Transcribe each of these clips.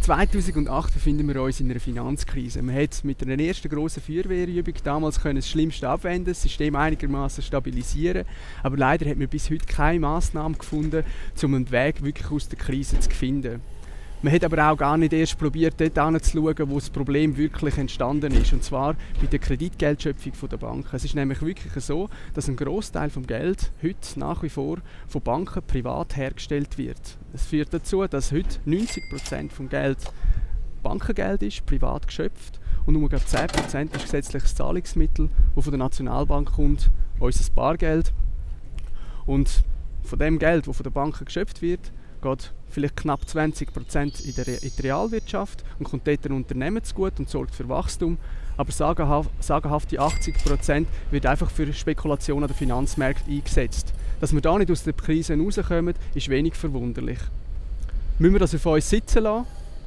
2008 befinden wir uns in einer Finanzkrise. Man hat mit einer ersten grossen Feuerwehrübung damals können das Schlimmste abwenden, das System einigermaßen stabilisieren, aber leider hat man bis heute keine Maßnahmen gefunden, um einen Weg wirklich aus der Krise zu finden. Man hat aber auch gar nicht erst probiert, dort hinzuschauen, wo das Problem wirklich entstanden ist. Und zwar bei der Kreditgeldschöpfung der Banken. Es ist nämlich wirklich so, dass ein Großteil des Geld heute nach wie vor von Banken privat hergestellt wird. Es führt dazu, dass heute 90% des Geld Bankengeld ist, privat geschöpft. Und nur 10% ist gesetzliches Zahlungsmittel, das von der Nationalbank kommt, unser Bargeld. Und von dem Geld, das von der Banken geschöpft wird, geht vielleicht knapp 20 Prozent in, in die Realwirtschaft und kommt dort ein Unternehmen zu gut und sorgt für Wachstum. Aber sagenhafte 80 Prozent wird einfach für Spekulation an den Finanzmärkten eingesetzt. Dass wir da nicht aus der Krise rauskommen, ist wenig verwunderlich. Müssen wir das auf uns sitzen lassen?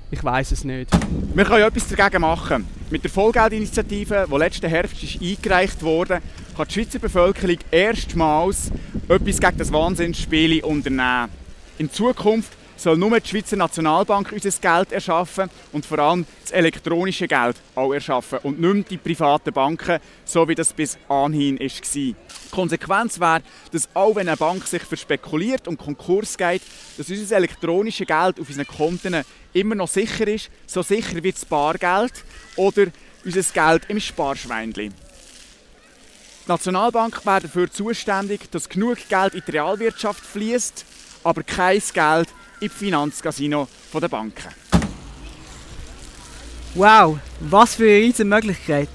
Ich weiß es nicht. Wir können etwas dagegen machen. Mit der Vollgeldinitiative, die letzten Herbst ist eingereicht wurde, kann die Schweizer Bevölkerung erstmals etwas gegen das Wahnsinnsspiel unternehmen. In Zukunft soll nur die Schweizer Nationalbank unser Geld erschaffen und vor allem das elektronische Geld auch erschaffen und nicht mehr die privaten Banken, so wie das bis anhin war. Die Konsequenz wäre, dass auch wenn eine Bank sich verspekuliert und Konkurs geht, dass unser elektronisches Geld auf unseren Konten immer noch sicher ist, so sicher wie das Bargeld oder unser Geld im Sparschweinli. Die Nationalbank wäre dafür zuständig, dass genug Geld in die Realwirtschaft fließt, aber kein Geld die Finanzcasino der Banken. Wow, was für eine riesige Möglichkeit!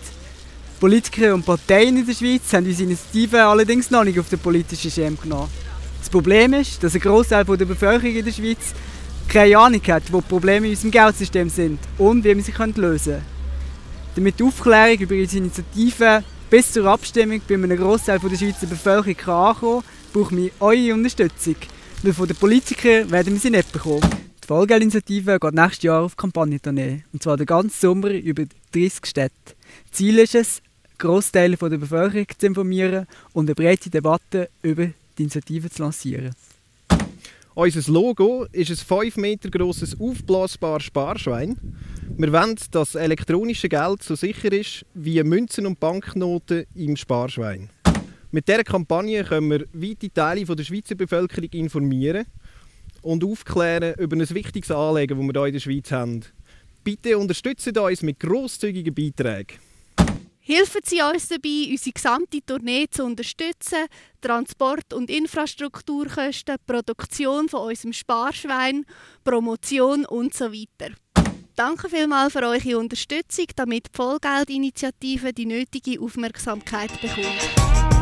Politiker und Parteien in der Schweiz haben unsere Initiative allerdings noch nicht auf den politischen Schirm genommen. Das Problem ist, dass ein Großteil der Bevölkerung in der Schweiz keine Ahnung hat, wo die Probleme in unserem Geldsystem sind und wie wir sie lösen können. Damit die Aufklärung über unsere Initiative bis zur Abstimmung bei einem Großteil der Schweizer Bevölkerung ankommen kann, brauchen wir eure Unterstützung weil von den Politikern werden wir sie nicht bekommen. Die Vollgeldinitiative geht nächstes Jahr auf Kampagnentournee. Und zwar den ganzen Sommer über 30 Städte. Ziel ist es, Großteile der Bevölkerung zu informieren und eine breite Debatte über die Initiative zu lancieren. Unser Logo ist ein 5 Meter grosses aufblasbares Sparschwein. Wir wollen, dass elektronische Geld so sicher ist wie Münzen und Banknoten im Sparschwein. Mit dieser Kampagne können wir weite Teile der Schweizer Bevölkerung informieren und aufklären über ein wichtiges Anliegen, das wir hier in der Schweiz haben. Bitte unterstützen Sie uns mit grosszügigen Beiträgen. Helfen Sie uns dabei, unsere gesamte Tournee zu unterstützen, Transport- und Infrastrukturkosten, Produktion von unserem Sparschwein, Promotion und so weiter. Danke vielmals für eure Unterstützung, damit die Vollgeldinitiative die nötige Aufmerksamkeit bekommt.